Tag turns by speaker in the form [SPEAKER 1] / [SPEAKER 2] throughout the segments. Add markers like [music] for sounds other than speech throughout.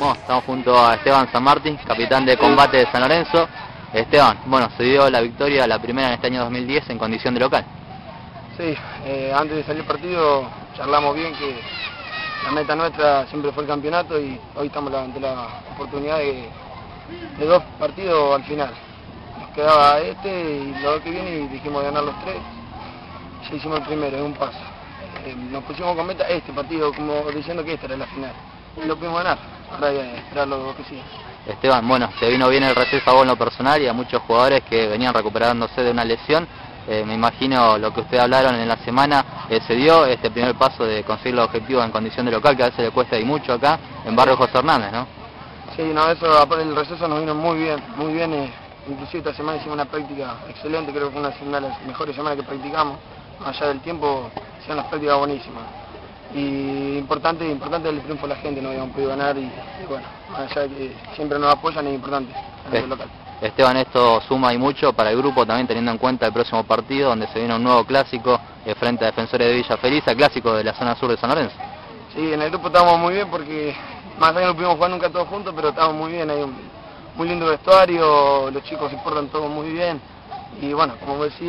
[SPEAKER 1] Bueno, estamos junto a Esteban San Martín, capitán de combate de San Lorenzo. Esteban, bueno, se dio la victoria, la primera en este año 2010 en condición de local.
[SPEAKER 2] Sí, eh, antes de salir el partido charlamos bien que la meta nuestra siempre fue el campeonato y hoy estamos ante la oportunidad de, de dos partidos al final. Nos quedaba este y los dos que viene y dijimos ganar los tres. Ya hicimos el primero, es un paso. Eh, nos pusimos con meta este partido como diciendo que esta era la final. Y lo pudimos ganar. Esperar lo que sigue.
[SPEAKER 1] Esteban, bueno, te vino bien el receso a vos en lo personal y a muchos jugadores que venían recuperándose de una lesión. Eh, me imagino lo que ustedes hablaron en la semana eh, se dio este primer paso de conseguir los objetivos en condición de local, que a veces le cuesta y mucho acá, en Barrio José Hernández, ¿no?
[SPEAKER 2] Sí, no, eso el receso nos vino muy bien, muy bien. Eh, inclusive esta semana hicimos una práctica excelente, creo que fue una de las mejores semanas que practicamos. Más allá del tiempo, hicieron las prácticas buenísimas y importante, importante el triunfo de la gente, no habíamos podido ganar y, bueno, allá que siempre nos apoyan es importante a nivel local.
[SPEAKER 1] Esteban, esto suma y mucho para el grupo también teniendo en cuenta el próximo partido donde se viene un nuevo clásico eh, frente a Defensores de Villa Feliz, clásico de la zona sur de San Lorenzo.
[SPEAKER 2] Sí, en el grupo estamos muy bien porque más allá no pudimos jugar nunca todos juntos, pero estamos muy bien, hay un muy lindo vestuario, los chicos se portan todos muy bien y bueno, como decís,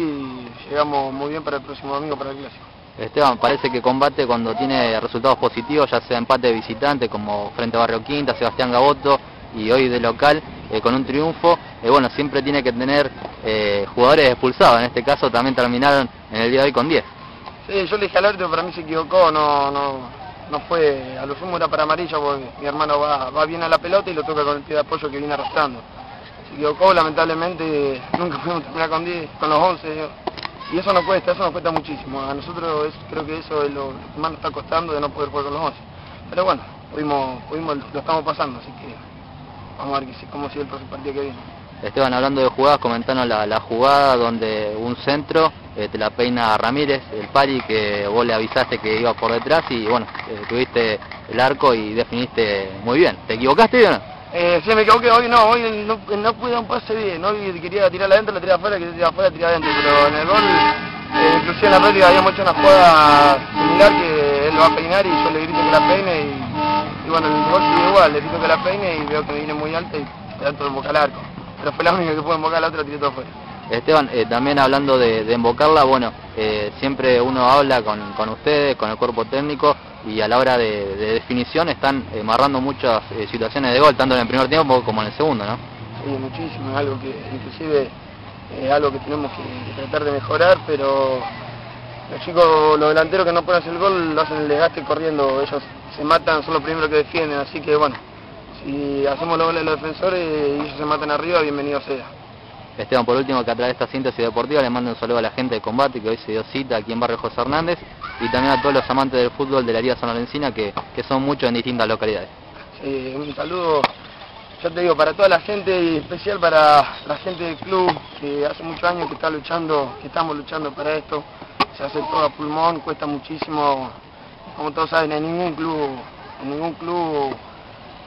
[SPEAKER 2] llegamos muy bien para el próximo domingo para el clásico.
[SPEAKER 1] Esteban, parece que combate cuando tiene resultados positivos, ya sea empate de visitante como frente a Barrio Quinta, Sebastián Gaboto y hoy de local eh, con un triunfo, eh, bueno, siempre tiene que tener eh, jugadores expulsados, en este caso también terminaron en el día de hoy con 10.
[SPEAKER 2] Sí, yo le dije al árbitro, para mí se equivocó, no, no, no fue, a lo sumo era para amarilla porque mi hermano va, va bien a la pelota y lo toca con el pie de apoyo que viene arrastrando. Se equivocó, lamentablemente nunca [laughs] pudimos terminar con 10, con los 11, y eso nos cuesta, eso nos cuesta muchísimo. A nosotros creo que eso es lo, que más nos está costando de no poder jugar con los 11. Pero bueno, pudimos, pudimos, lo estamos pasando, así que vamos a ver cómo sigue el próximo partido que viene.
[SPEAKER 1] Esteban, hablando de jugadas, comentanos la, jugada donde un centro eh, te la peina Ramírez, el pari que vos le avisaste que iba por detrás y bueno, eh, tuviste el arco y definiste muy bien. ¿Te equivocaste o no?
[SPEAKER 2] Eh, sí, me equivoqué, hoy no, hoy no, no pude un pase bien, hoy quería tirarla adentro, la tiré afuera, quería tirar afuera, tirar adentro, pero en el gol, eh, inclusive en la práctica habíamos hecho una jugada similar que él lo va a peinar y yo le grito que la peine y, bueno, el gol sigue igual, le grito que la peine y veo que viene muy alta y trato de embocar el arco, pero fue la única que pudo embocar, la otra tiré todo afuera.
[SPEAKER 1] Esteban, eh, también hablando de, de embocarla, bueno, eh, siempre uno habla con, con ustedes, con el cuerpo técnico, y a la hora de, definición están amarrando muchas eh, situaciones de gol, tanto en el primer tiempo como en el segundo, ¿no?
[SPEAKER 2] Sí, muchísimo, es algo que inclusive es algo que tenemos que, tratar de mejorar, pero los chicos, los delanteros que no pueden hacer el gol, lo hacen el desgaste corriendo, ellos se matan, son los primeros que defienden, así que bueno, si hacemos los goles de los defensores y ellos se matan arriba, bienvenido sea.
[SPEAKER 1] Esteban, por último, que a través de esta síntesis deportiva le mando un saludo a la gente de combate que hoy se dio cita aquí en Barrio José Hernández y también a todos los amantes del fútbol de la Liga San que, que son muchos en distintas localidades.
[SPEAKER 2] Sí, un saludo, ya te digo, para toda la gente y especial para la gente del club que hace muchos años que está luchando, que estamos luchando para esto. Se hace todo a pulmón, cuesta muchísimo. Como todos saben, en ningún club, en ningún club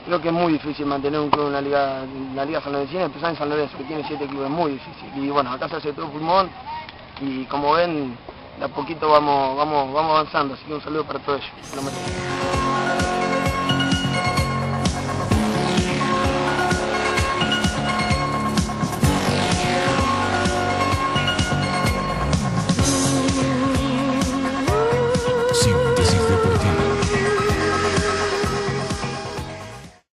[SPEAKER 2] creo que es muy difícil mantener un club en la liga, en la liga sanlorencina, empezar en San Lorenzo, que tiene siete clubes, muy difícil. Y bueno, acá se hace todo pulmón y como ven, de a poquito vamos, vamos, vamos avanzando, así que un saludo para todos ellos.